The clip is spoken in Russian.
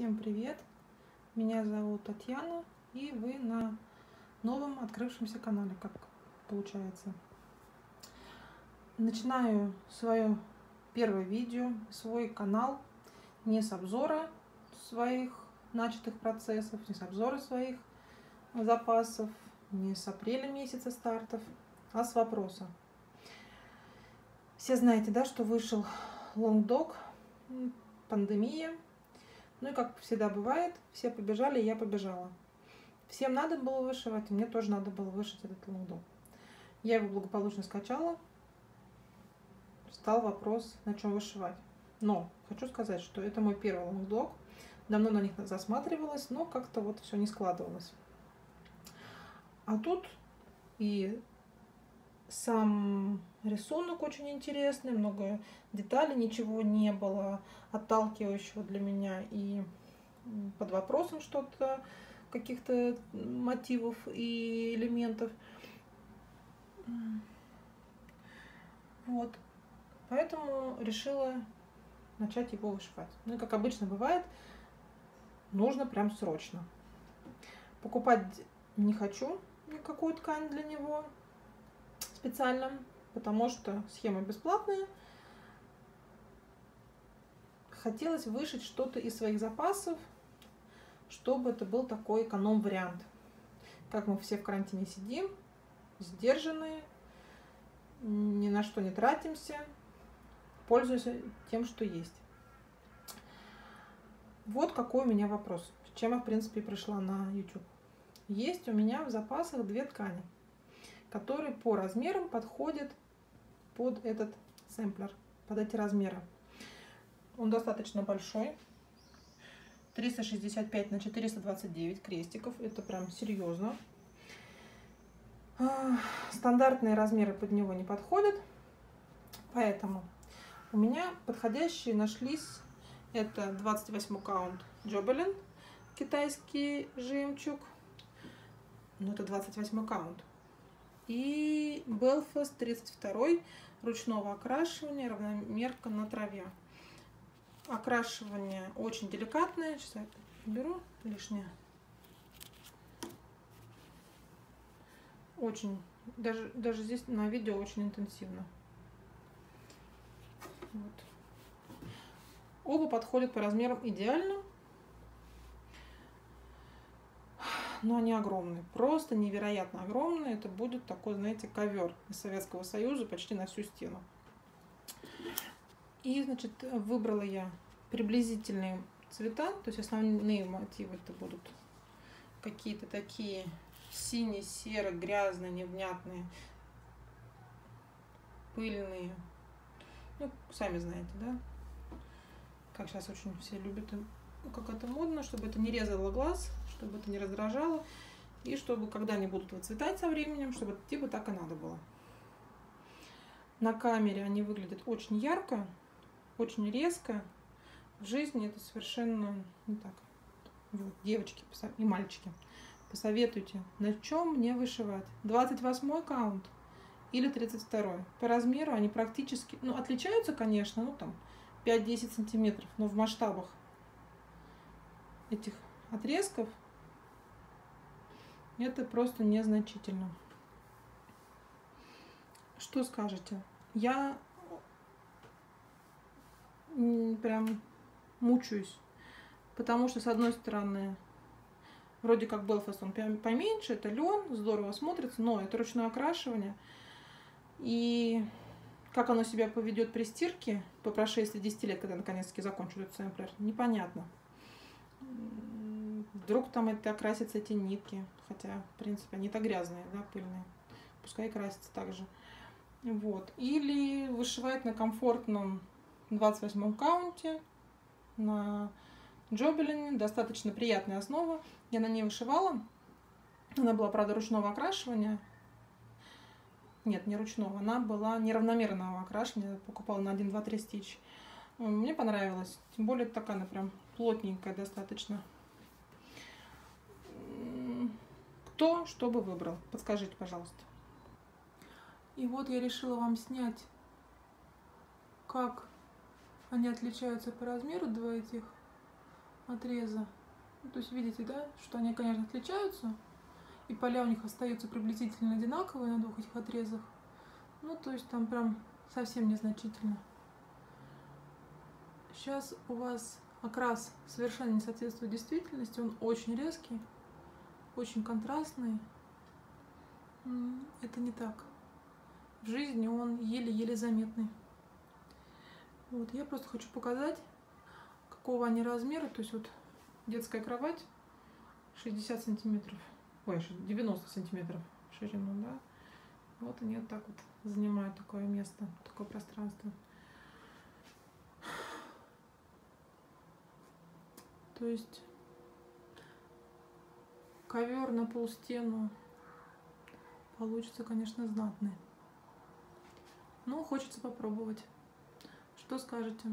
Всем привет! Меня зовут Татьяна, и вы на новом открывшемся канале, как получается. Начинаю свое первое видео, свой канал не с обзора своих начатых процессов, не с обзора своих запасов, не с апреля месяца стартов, а с вопроса. Все знаете, да, что вышел лонгдог, пандемия, ну и как всегда бывает, все побежали, я побежала. Всем надо было вышивать, и мне тоже надо было вышить этот лонгдог. Я его благополучно скачала. Стал вопрос, на чем вышивать. Но хочу сказать, что это мой первый лонгдог. Давно на них засматривалась, но как-то вот все не складывалось. А тут и сам рисунок очень интересный, много деталей, ничего не было отталкивающего для меня и под вопросом что-то, каких-то мотивов и элементов. Вот. Поэтому решила начать его вышивать. Ну и как обычно бывает, нужно прям срочно. Покупать не хочу никакую ткань для него специально, потому что схема бесплатная. Хотелось вышить что-то из своих запасов, чтобы это был такой эконом-вариант. Как мы все в карантине сидим, сдержанные, ни на что не тратимся, пользуясь тем, что есть. Вот какой у меня вопрос. С чем я, в принципе, пришла на YouTube. Есть у меня в запасах две ткани, которые по размерам подходят под этот сэмплер, под эти размеры. Он достаточно большой. 365 на 429 крестиков. Это прям серьезно. А, стандартные размеры под него не подходят. Поэтому у меня подходящие нашлись. Это 28 каунт Джобелин, китайский жемчуг. Ну, это 28 каунт. И Belfast 32 ручного окрашивания, равномерка на траве. Окрашивание очень деликатное. Сейчас я это беру лишнее. Очень, даже, даже здесь на видео очень интенсивно. Вот. Оба подходят по размерам идеально. Но они огромные, просто невероятно огромные. Это будет такой, знаете, ковер из Советского Союза почти на всю стену. И, значит, выбрала я приблизительные цвета, то есть основные мотивы это будут какие-то такие синие, серые, грязные, невнятные, пыльные. Ну, сами знаете, да? Как сейчас очень все любят, как это модно, чтобы это не резало глаз, чтобы это не раздражало, и чтобы, когда они будут выцветать со временем, чтобы типа так и надо было. На камере они выглядят очень ярко, очень резко. В жизни это совершенно не так. Вот, девочки и мальчики, посоветуйте, на чем мне вышивать. 28 каунт или 32 По размеру они практически, ну, отличаются, конечно, ну, там, 5-10 сантиметров, но в масштабах этих отрезков это просто незначительно. Что скажете? Я прям мучаюсь. Потому что, с одной стороны, вроде как Белфаст он поменьше, это лен, здорово смотрится, но это ручное окрашивание. И как оно себя поведет при стирке по прошествии 10 лет, когда наконец-таки закончу этот сэмплер, непонятно. Вдруг там это окрасятся эти нитки, хотя, в принципе, они-то грязные, да, пыльные. Пускай красятся так же. Вот. Или вышивать на комфортном 28 каунте, на джобелине, достаточно приятная основа. Я на ней вышивала. Она была, правда, ручного окрашивания. Нет, не ручного, она была неравномерного окрашивания. покупала на 1, 2, 3 стич. Мне понравилось. Тем более такая она прям плотненькая достаточно. Кто что бы выбрал? Подскажите, пожалуйста. И вот я решила вам снять, как они отличаются по размеру, два этих отреза. Ну, то есть видите, да, что они, конечно, отличаются. И поля у них остаются приблизительно одинаковые на двух этих отрезах. Ну, то есть там прям совсем незначительно. Сейчас у вас окрас совершенно не соответствует действительности, он очень резкий, очень контрастный. Это не так. В жизни он еле-еле заметный. Вот, я просто хочу показать, какого они размера. То есть вот детская кровать 60 сантиметров, ой, 90 сантиметров ширину, да. Вот они вот так вот занимают такое место, такое пространство. То есть ковер на полстену получится, конечно, знатный. Но хочется попробовать. Что скажете?